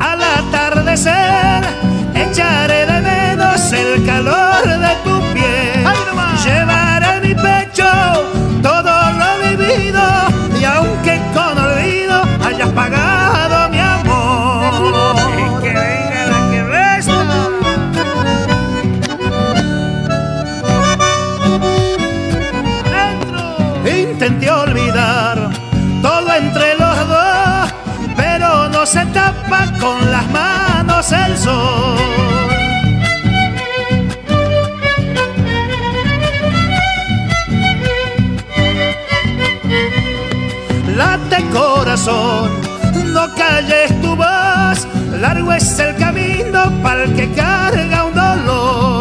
al atardecer. el sol. Late corazón, no calles tu voz, largo es el camino para el que carga un dolor.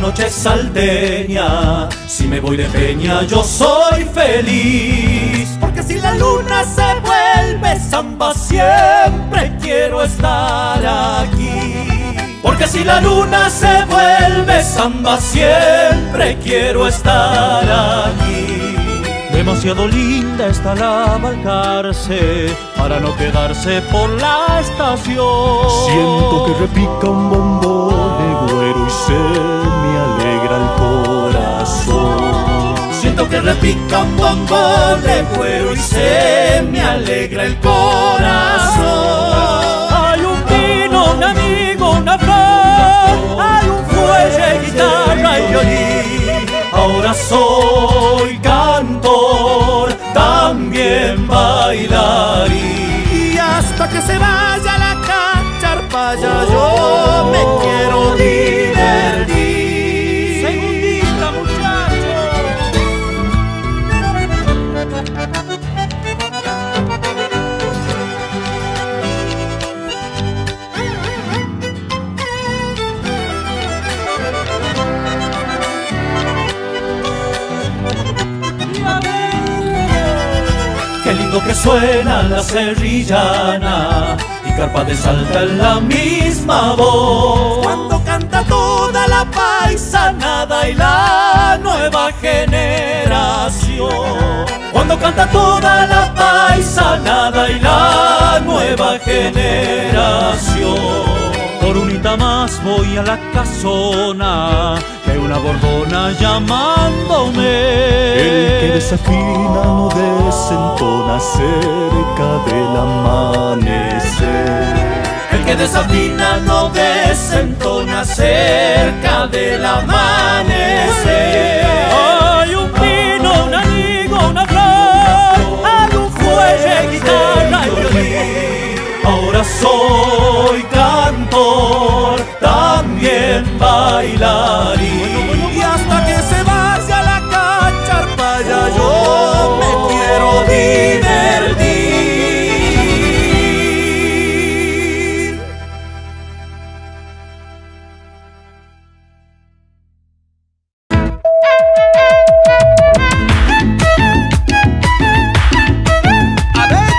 Noche salteña. Si me voy de peña, yo soy feliz. Porque si la luna se vuelve samba, siempre quiero estar aquí. Porque si la luna se vuelve samba, siempre quiero estar aquí. Demasiado linda está la Balcarce para no quedarse por la estación. Siento que repica un bombón güero y se Siento que repica un bombón de cuero y se me alegra el corazón. Hay un vino, un amigo, una flor, que se vaya la cacharpaya, yo me quiero que suena la serrillana y carpa de salta en la misma voz. Cuando canta toda la paisanada y la nueva generación. Cuando canta toda la paisanada y la nueva generación. Por unita más voy a la casona una bordona llamándome. El que desafina no desentona cerca del amanecer. El que desafina no desentona cerca del amanecer. Hay un pino, un amigo, una flor,